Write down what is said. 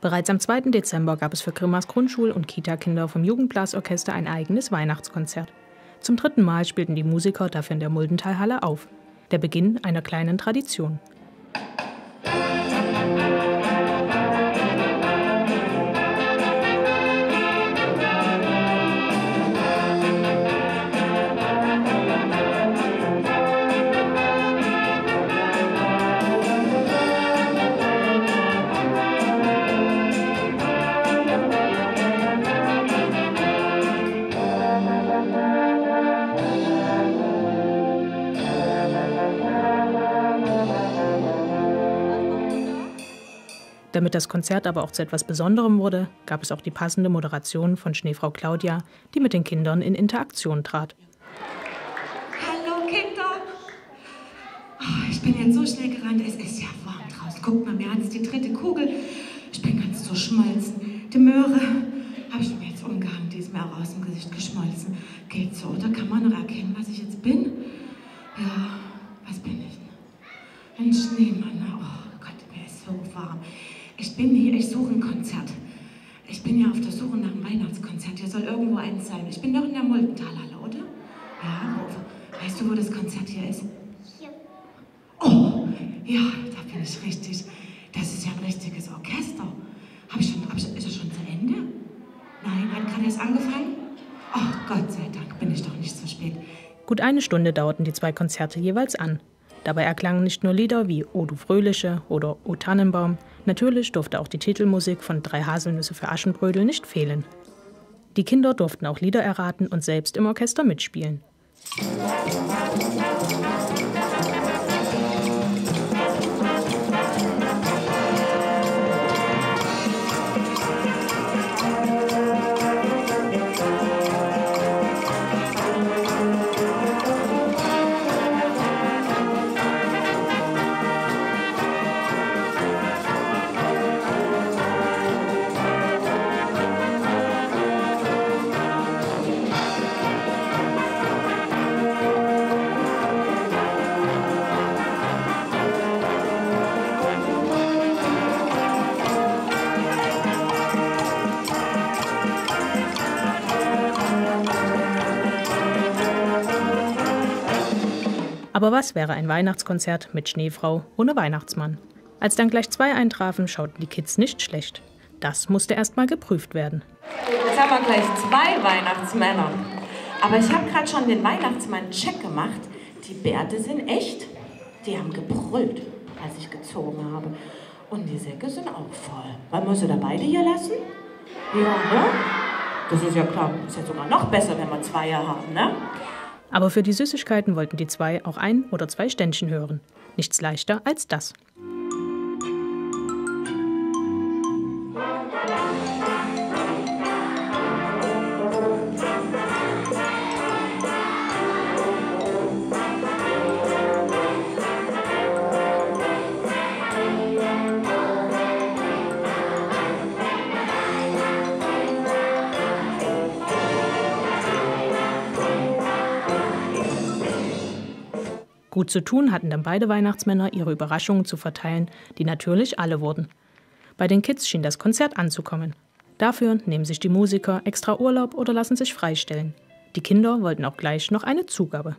Bereits am 2. Dezember gab es für Grimmers Grundschul- und Kita-Kinder vom Jugendblasorchester ein eigenes Weihnachtskonzert. Zum dritten Mal spielten die Musiker dafür in der Muldentalhalle auf. Der Beginn einer kleinen Tradition. Damit das Konzert aber auch zu etwas Besonderem wurde, gab es auch die passende Moderation von Schneefrau Claudia, die mit den Kindern in Interaktion trat. Hallo Kinder! Oh, ich bin jetzt so schnell gerannt, es ist ja warm draußen. Guckt mal, mir hat es die dritte Kugel. Ich bin ganz zerschmolzen. Die Möhre habe ich mir jetzt umgehangen, die ist mir auch aus dem Gesicht geschmolzen. Geht so, oder kann man noch erkennen, was ich jetzt bin? Ja, was bin ich? Ein Schneemann. Oh Gott, mir ist so warm. Ich bin hier, ich suche ein Konzert. Ich bin ja auf der Suche nach einem Weihnachtskonzert. Hier soll irgendwo eins sein. Ich bin doch in der Muldentalhalle, oder? Ja, wo, weißt du, wo das Konzert hier ist? Hier. Oh, ja, da bin ich richtig. Das ist ja ein richtiges Orchester. Hab ich schon, hab ich, ist es schon zu Ende? Nein, hat gerade erst angefangen? Oh, Gott sei Dank bin ich doch nicht so spät. Gut eine Stunde dauerten die zwei Konzerte jeweils an. Dabei erklangen nicht nur Lieder wie O du Fröhliche oder O Tannenbaum, Natürlich durfte auch die Titelmusik von Drei Haselnüsse für Aschenbrödel nicht fehlen. Die Kinder durften auch Lieder erraten und selbst im Orchester mitspielen. Aber was wäre ein Weihnachtskonzert mit Schneefrau ohne Weihnachtsmann? Als dann gleich zwei eintrafen, schauten die Kids nicht schlecht. Das musste erst mal geprüft werden. Jetzt haben wir gleich zwei Weihnachtsmänner. Aber ich habe gerade schon den Weihnachtsmann-Check gemacht. Die Bärte sind echt. Die haben gebrüllt, als ich gezogen habe. Und die Säcke sind auch voll. Wollen wir sie da beide hier lassen? Ja, ne? Das ist ja klar. Ist ja sogar noch besser, wenn wir zwei hier haben, ne? Aber für die Süßigkeiten wollten die zwei auch ein oder zwei Ständchen hören. Nichts leichter als das. Gut zu tun hatten dann beide Weihnachtsmänner, ihre Überraschungen zu verteilen, die natürlich alle wurden. Bei den Kids schien das Konzert anzukommen. Dafür nehmen sich die Musiker extra Urlaub oder lassen sich freistellen. Die Kinder wollten auch gleich noch eine Zugabe.